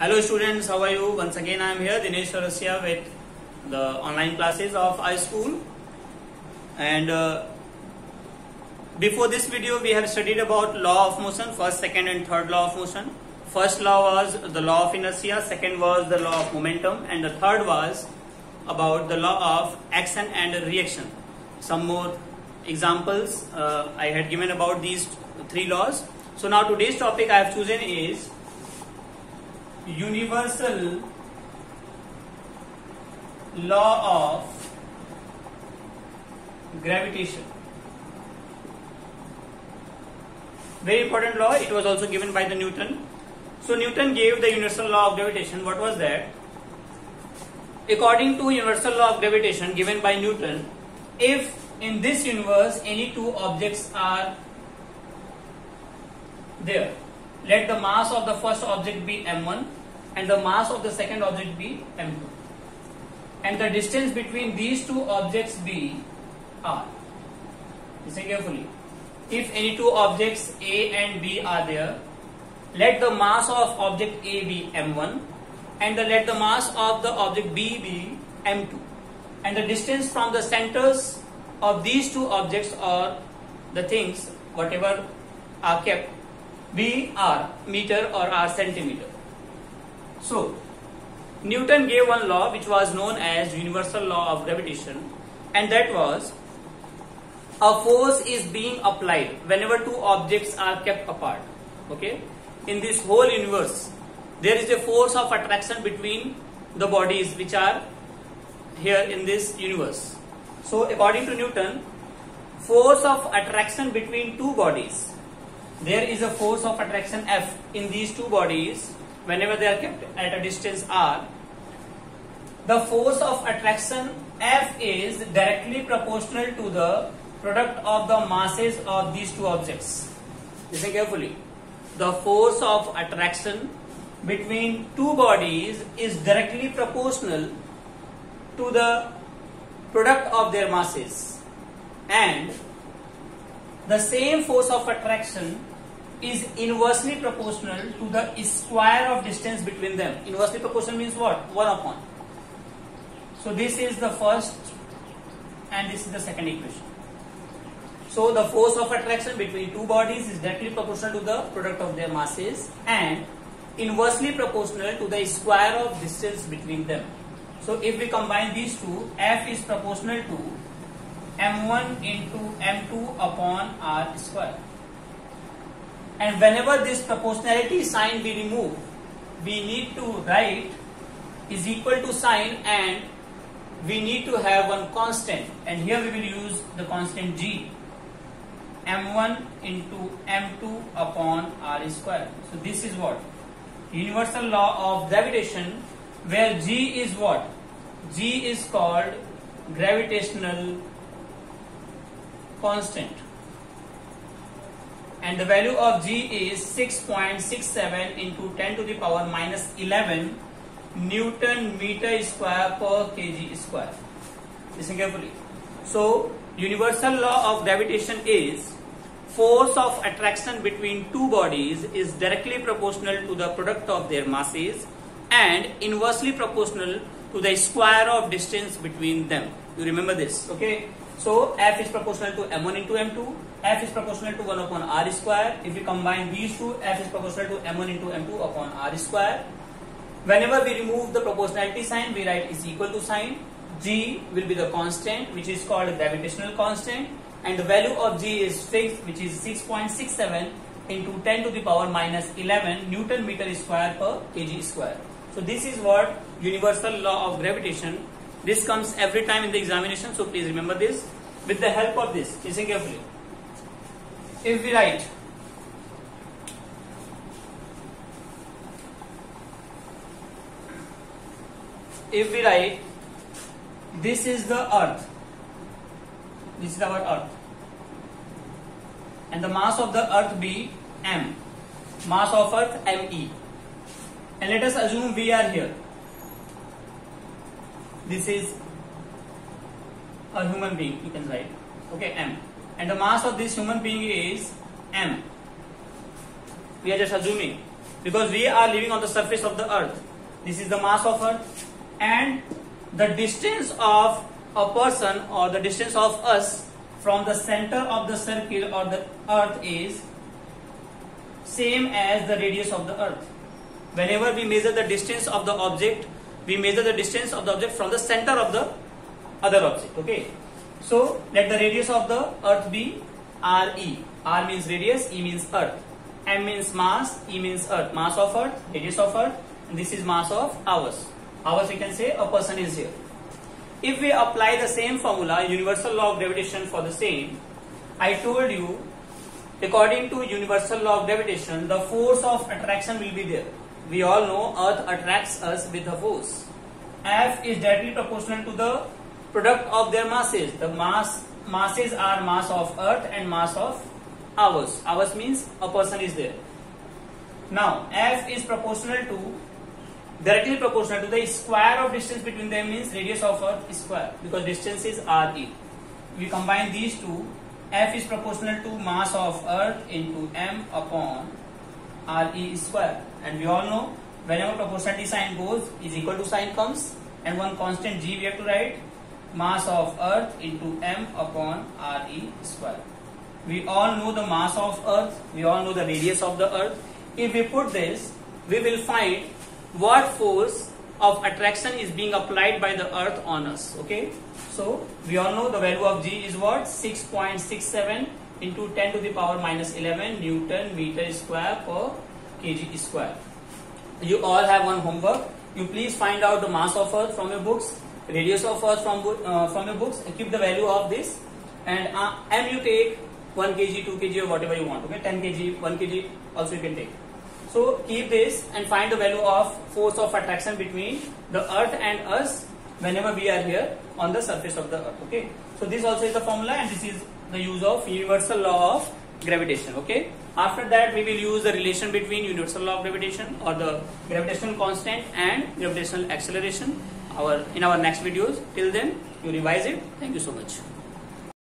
Hello students, how are you? Once again I am here, Dinesh Sarasya with the online classes of iSchool. And uh, before this video we have studied about law of motion, first, second and third law of motion. First law was the law of inertia, second was the law of momentum and the third was about the law of action and reaction. Some more examples uh, I had given about these three laws. So now today's topic I have chosen is universal law of gravitation. Very important law. It was also given by the Newton. So Newton gave the universal law of gravitation. What was that? According to universal law of gravitation given by Newton, if in this universe any two objects are there, let the mass of the first object be m1 and the mass of the second object be m2 and the distance between these two objects be r. Listen carefully. If any two objects A and B are there, let the mass of object A be m1 and the, let the mass of the object B be m2 and the distance from the centers of these two objects or the things whatever are kept be r meter or r centimeter. So Newton gave one law which was known as universal law of gravitation and that was a force is being applied whenever two objects are kept apart okay? In this whole universe there is a force of attraction between the bodies which are here in this universe. So according to newton force of attraction between two bodies there is a force of attraction F in these two bodies whenever they are kept at a distance r, the force of attraction F is directly proportional to the product of the masses of these two objects. Listen carefully. The force of attraction between two bodies is directly proportional to the product of their masses and the same force of attraction is inversely proportional to the square of distance between them. Inversely proportional means what? 1 upon. So this is the first and this is the second equation. So the force of attraction between two bodies is directly proportional to the product of their masses and inversely proportional to the square of distance between them. So if we combine these two, F is proportional to m1 into m2 upon r square and whenever this proportionality sign we remove we need to write is equal to sign and we need to have one constant. And here we will use the constant g m1 into m2 upon r square. So this is what? Universal law of gravitation where g is what? G is called gravitational constant and the value of G is 6.67 into 10 to the power minus 11 Newton meter square per kg square. Listen carefully. So, universal law of gravitation is force of attraction between two bodies is directly proportional to the product of their masses and inversely proportional to the square of distance between them. You remember this, okay? So F is proportional to M1 into M2, F is proportional to 1 upon R square. If we combine these two, F is proportional to M1 into M2 upon R square. Whenever we remove the proportionality sign, we write is equal to sign. G will be the constant which is called gravitational constant and the value of G is fixed which is 6.67 into 10 to the power minus 11 Newton meter square per kg square. So this is what universal law of gravitation this comes every time in the examination, so please remember this. With the help of this, listen carefully. If we write if we write this is the earth. This is our earth. And the mass of the earth be m. Mass of earth me and let us assume we are here this is a human being you can write. Okay m. And the mass of this human being is m. We are just assuming. Because we are living on the surface of the earth. This is the mass of earth. And the distance of a person or the distance of us from the center of the circle or the earth is same as the radius of the earth. Whenever we measure the distance of the object, we measure the distance of the object from the center of the other object. Okay. So let the radius of the earth be RE. R means radius, E means earth. M means mass, E means earth. Mass of earth, radius of earth, this is mass of ours. Ours we can say a person is here. If we apply the same formula, universal law of gravitation for the same, I told you, according to universal law of gravitation, the force of attraction will be there. We all know earth attracts us with a force. F is directly proportional to the product of their masses. The mass masses are mass of earth and mass of ours. Ours means a person is there. Now F is proportional to directly proportional to the square of distance between them means radius of earth square because distance is RE. We combine these two. F is proportional to mass of earth into m upon RE square. And we all know whenever proportionality sign goes is equal to sign comes and one constant g we have to write mass of earth into m upon RE square. We all know the mass of earth, we all know the radius of the earth. If we put this, we will find what force of attraction is being applied by the earth on us. Okay, so we all know the value of G is what 6.67 into 10 to the power minus 11 Newton meter square per kg square. You all have one homework. You please find out the mass of earth from your books, radius of earth from uh, from your books. Keep the value of this, and uh, m you take 1 kg, 2 kg or whatever you want. Okay, 10 kg, 1 kg also you can take. So keep this and find the value of force of attraction between the earth and us whenever we are here on the surface of the earth. Okay. So this also is the formula and this is the use of universal law of gravitation. Okay. After that we will use the relation between universal law of gravitation or the gravitational constant and gravitational acceleration our in our next videos. Till then you revise it. Thank you so much.